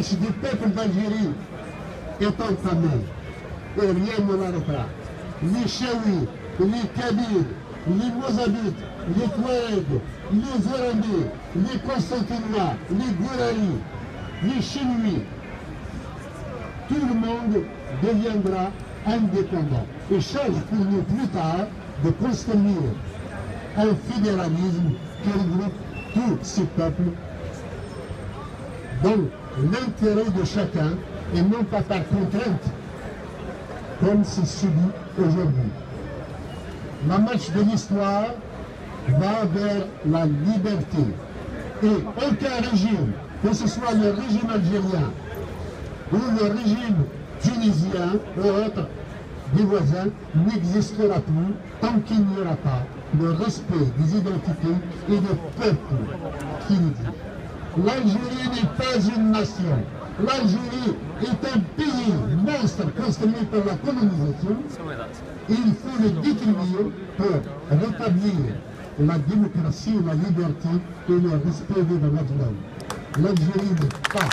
du peuple d'Algérie est entamée et rien ne l'arrêtera. Les Chaouis, les Kabyles, les Mozabites, les Touaregs, les Orandais, les Constantinois, les Gouraris, les Chinois, tout le monde deviendra indépendant. Et change pour nous plus tard de construire un fédéralisme qui regroupe tous ces peuples dans l'intérêt de chacun et non pas par contrainte, comme c'est subi aujourd'hui. La marche de l'histoire va vers la liberté. Et aucun régime, que ce soit le régime algérien ou le régime tunisien ou autre des voisins, n'existera plus tant qu'il n'y aura pas le respect des identités et des peuples qui dit. L'Algérie n'est pas une nation. L'Algérie est un pays monstre construit par la colonisation. Il faut le détruire pour rétablir la démocratie, la liberté et le respect des droits de l'homme. L'Algérie n'est pas.